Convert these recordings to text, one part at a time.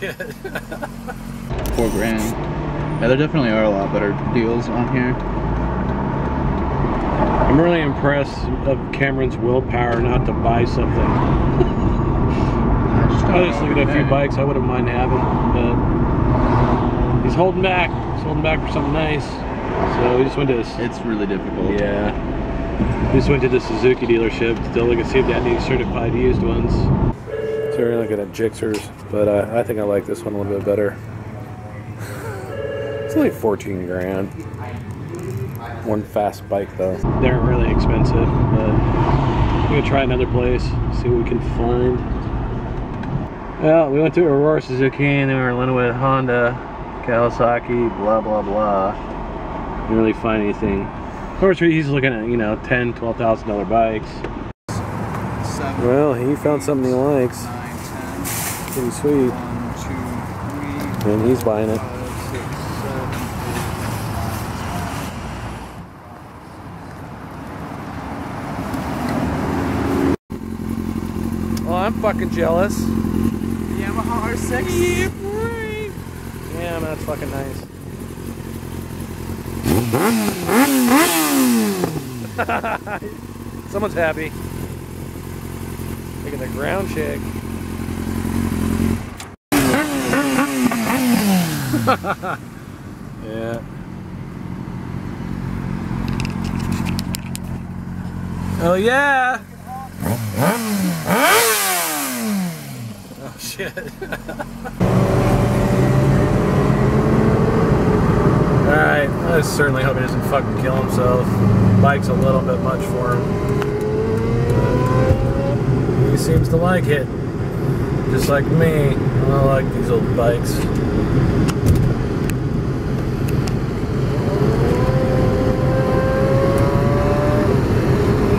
shit. Four grand. Yeah, there definitely are a lot better deals on here. I'm really impressed of Cameron's willpower not to buy something. I just look at a few bikes I wouldn't mind having, but he's holding back. He's holding back for something nice. So we just went to this. It's really difficult. Yeah. We just went to the Suzuki dealership to look and see if they had any certified used ones. We're looking at Gixxers, but uh, I think I like this one a little bit better. It's only 14 grand. One fast bike though. They aren't really expensive, but we're gonna try another place, see what we can find. Well, we went to Aurora Suzuki and then we were Lynnwood Honda, Kawasaki, blah blah blah. Didn't really find anything. Of course, he's looking at you know ten, twelve thousand dollar bikes. Well, he found something he likes. Nine, ten, Pretty sweet, one, two, three, and he's buying it. five, six, seven, Well, I'm fucking jealous. Yamaha R6. Yeah, man, that's fucking nice. Someone's happy. Taking the ground shake. Yeah. Oh yeah. Oh shit. Alright, I certainly hope he doesn't fucking kill himself. Bike's a little bit much for him. He seems to like it. Just like me. I like these old bikes.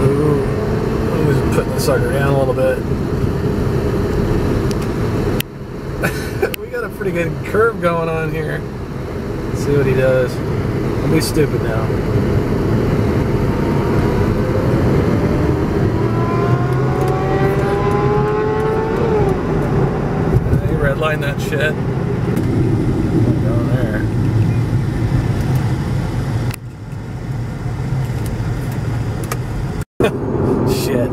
Ooh. I'm just putting the sucker down a little bit. we got a pretty good curve going on here. Let's see what he does. I'll be stupid now. Redline that shit. Down there. shit.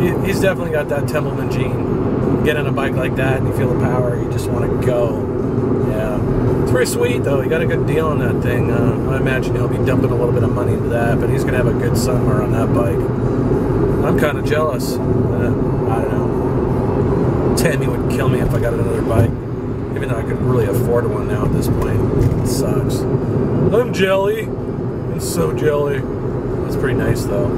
He, definitely got that Templeman gene. Get on a bike like that and you feel the power, you just want to go. Yeah. It's pretty sweet though. He got a good deal on that thing. Uh, I imagine he'll be dumping a little bit of money into that, but he's going to have a good summer on that bike. I'm kind of jealous. Uh, I don't know. Tammie would kill me if I got another bike. Even though I could really afford one now at this point. It sucks. I'm jelly. I'm so jelly. That's pretty nice though.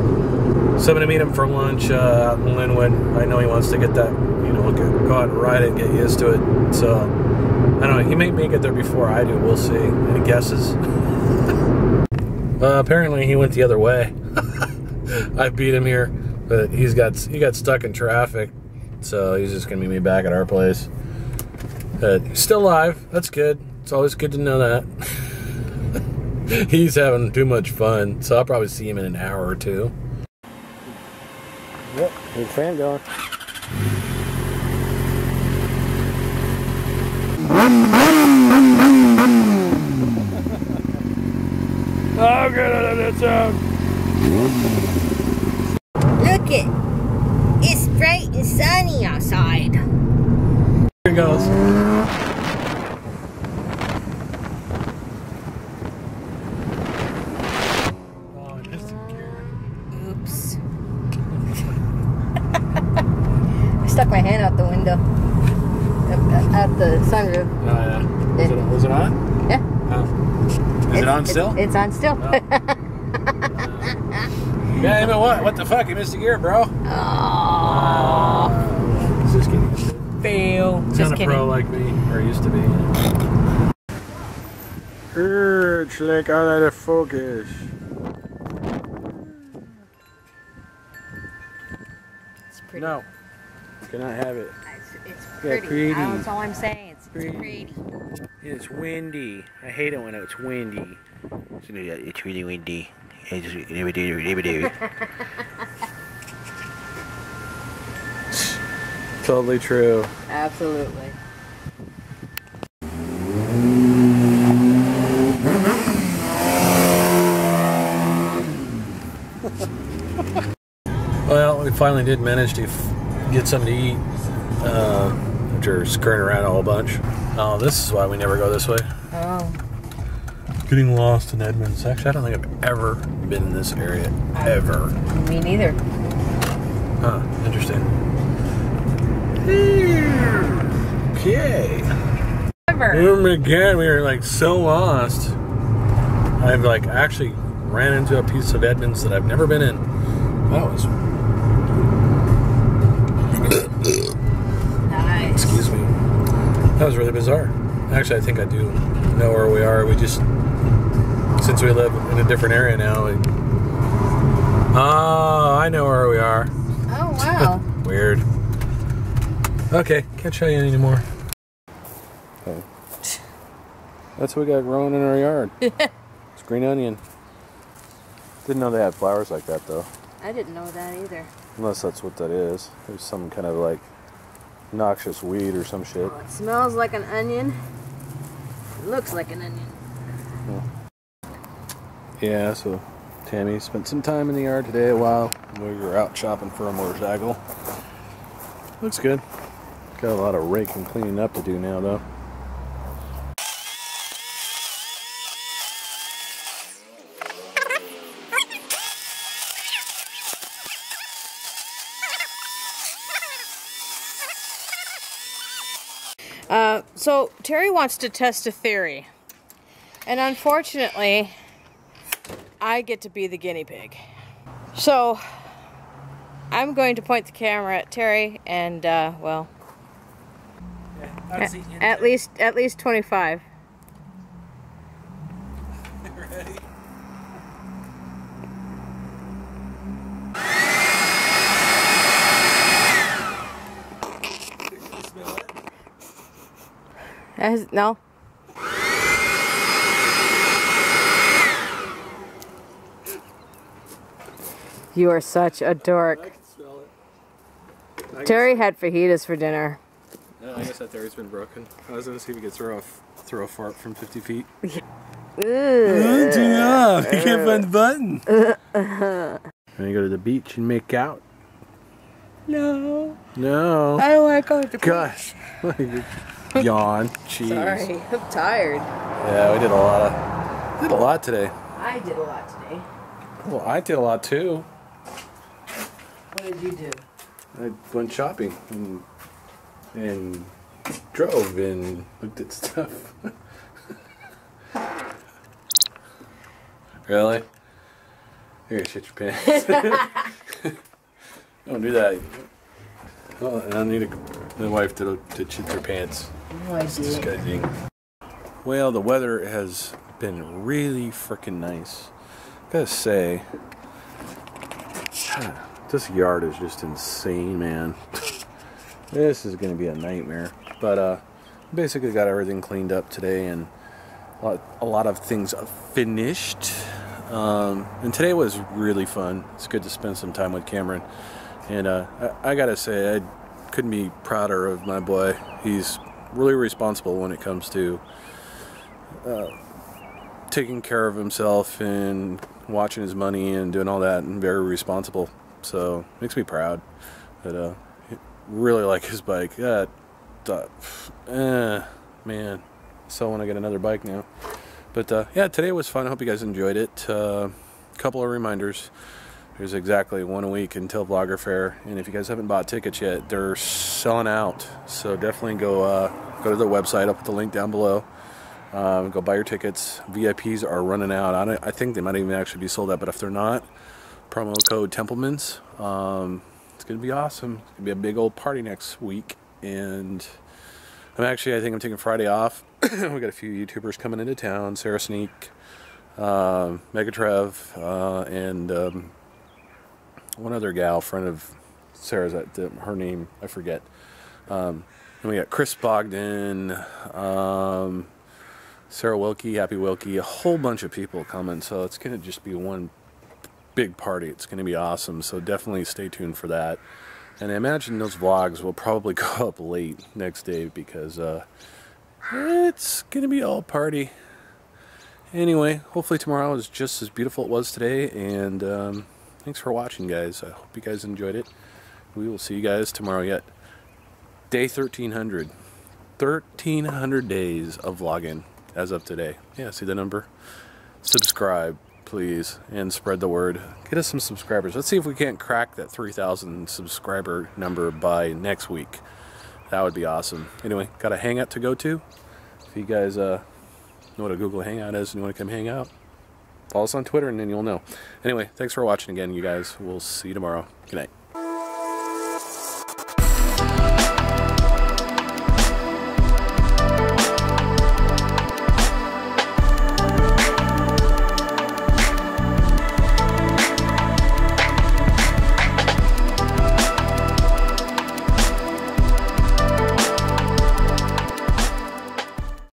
So I'm gonna meet him for lunch uh, out in Lynnwood. I know he wants to get that, you know, go out and ride it and get used to it. So I don't know. He may make it there before I do. We'll see. Any guesses? uh, apparently he went the other way. I beat him here, but he's got he got stuck in traffic, so he's just gonna meet me back at our place. But he's still alive. That's good. It's always good to know that. he's having too much fun, so I'll probably see him in an hour or two. Yep, big fan going. oh, good at that sound. Look it. It's bright and sunny outside. Here it goes. Oh, I missed a gear. Oops. I stuck my hand out the window. Out- Out the sunroof. Oh, yeah. Was it, was it on? Yeah. Oh. Is it It's- on it's- still? It's on still. Oh. Yeah, but what? What the fuck? You missed a gear, bro. oh, Just kidding. fail. He's Just not a kidding. pro like me, or used to be. Urge, like out of the focus. It's pretty. No, cannot have it it's pretty. Yeah, pretty. That's all I'm saying. It's pretty. It's, it's windy. I hate it when it's windy. It's really windy. It's totally true. Absolutely. well, we finally did manage to get something to eat uh, are scurrying around a whole bunch. Oh, this is why we never go this way. Oh. Getting lost in Edmonds. Actually, I don't think I've ever been in this area. Ever. Me neither. Huh, interesting. Okay. Ever. Oh my god, we were like so lost. I've like actually ran into a piece of Edmonds that I've never been in. That was, That was really bizarre. Actually, I think I do know where we are. We just, since we live in a different area now, we, oh, I know where we are. Oh wow. Weird. Okay, can't show you anymore. Okay. Oh. That's what we got growing in our yard. it's green onion. Didn't know they had flowers like that though. I didn't know that either. Unless that's what that is. There's some kind of like noxious weed or some shit. It smells like an onion. It looks like an onion. Yeah, so Tammie spent some time in the yard today a while. We were out shopping for a motorcycle. Looks good. Got a lot of raking and cleaning up to do now though. Uh, so Terry wants to test a theory, and unfortunately, I get to be the guinea pig. So I'm going to point the camera at Terry, and uh, well, at, at least at least 25. Has, no. You are such a dork. can smell it. Terry had fajitas for dinner. No, I guess that theory's been broken. I was gonna see if we could throw a f- throw a fart from 50 feet. Ugh. Turn off. You can't find the button. When you go to the beach and make out. No. No. I don't want to go to the beach. Gosh. Yawn. Jeez. Sorry, I'm tired. Yeah, we did a lot of did a lot today. I did a lot today. Well, I did a lot too. What did you do? I went shopping and and drove and looked at stuff. really? You're gonna shit your pants. Don't do that. Oh, and I need a, my wife to, to shit her pants. I It's disgusting. Well, the weather has been really freaking nice. Gotta say, this yard is just insane, man. this is gonna be a nightmare. But uh, basically got everything cleaned up today and a lot, a lot of things finished. Um, and today was really fun. It's good to spend some time with Cameron. And uh, I, I gotta say, I couldn't be prouder of my boy. He's really responsible when it comes to uh, taking care of himself and watching his money and doing all that, and very responsible. So makes me proud. But uh, really like his bike. That, uh, eh, man. So want to get another bike now. But uh, yeah, today was fun. I hope you guys enjoyed it. A uh, couple of reminders. There's exactly one week until Vlogger Fair, and if you guys haven't bought tickets yet, they're selling out. So definitely go uh, go to the website. I'll put the link down below. Um, go buy your tickets. VIPs are running out. I, I think they might even actually be sold out, but if they're not, promo code Templemans. Um, it's gonna be awesome. It's gonna be a big old party next week, and I'm actually I think I'm taking Friday off. we got a few YouTubers coming into town. Sarah Sneak, uh, Megatrev, uh, and um, one other gal, friend of Sarah's. Her name I forget. Um, and we got Chris Bogdan, um, Sarah Wilkie, Happy Wilkie, a whole bunch of people coming. So it's gonna just be one big party. It's gonna be awesome. So definitely stay tuned for that. And I imagine those vlogs will probably go up late next day because uh, it's gonna be all party. Anyway, hopefully tomorrow is just as beautiful it was today. And um, thanks for watching, guys. I hope you guys enjoyed it. we will see you guys tomorrow yet. Day 1300. 1300 days of vlogging as of today. Yeah, see the number? Subscribe, please, and spread the word. Get us some subscribers. Let's see if we can't crack that 3,000 subscriber number by next week. That would be awesome. Anyway, got a hangout to go to. If you guys uh, know what a Google Hangout is and you want to come hang out, follow us on Twitter and then you'll know. Anyway, thanks for watching again, you guys. We'll see you tomorrow. Good night.